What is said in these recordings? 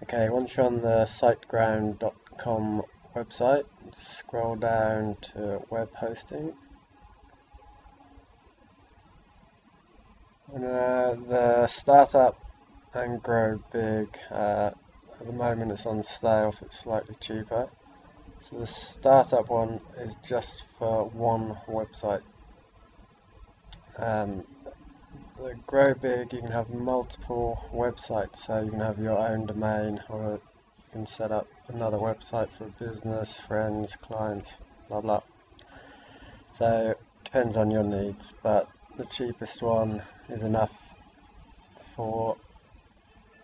Okay, once you're on the siteground.com website, scroll down to web hosting. And, uh, the startup and grow big, uh, at the moment it's on sale so it's slightly cheaper. So the startup one is just for one website. Um, grow big you can have multiple websites so you can have your own domain or you can set up another website for business, friends, clients, blah blah. So depends on your needs but the cheapest one is enough for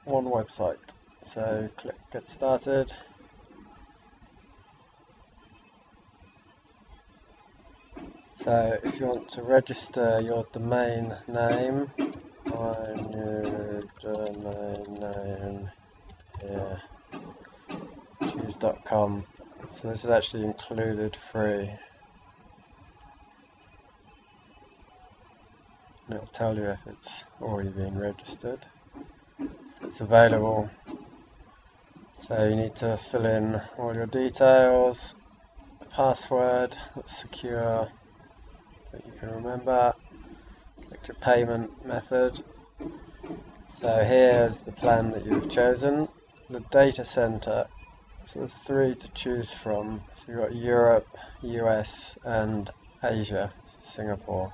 one website. So click get started. So if you want to register your domain name, my new domain name here, choose.com. So this is actually included free. And it'll tell you if it's already been registered. So it's available. So you need to fill in all your details, password that's secure that you can remember. Select your payment method. So here's the plan that you've chosen. The data center. So there's three to choose from. So you've got Europe, US and Asia, Singapore.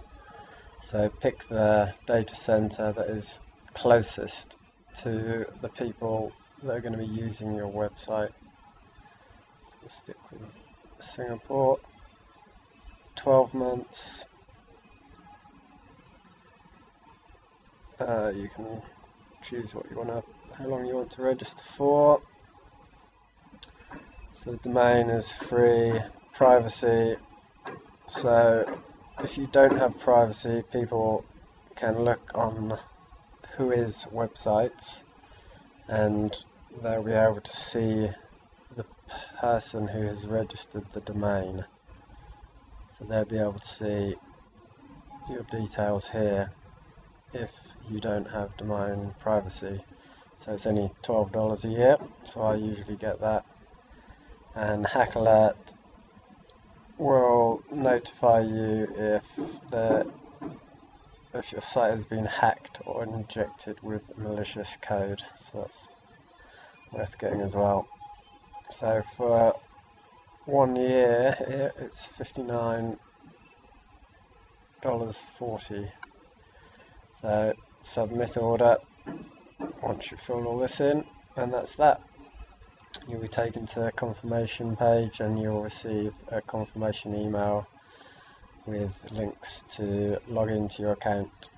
So pick the data center that is closest to the people that are going to be using your website. So stick with Singapore. 12 months Uh, you can choose what you want to, how long you want to register for. So the domain is free, privacy. So if you don't have privacy, people can look on Whois websites and they'll be able to see the person who has registered the domain. So they'll be able to see your details here if you don't have domain privacy. So it's only $12 a year, so I usually get that. And Hack Alert will notify you if the if your site has been hacked or injected with malicious code. So that's worth getting as well. So for one year, it's $59.40. So submit order once you fill all this in and that's that. You'll be taken to the confirmation page and you'll receive a confirmation email with links to log into your account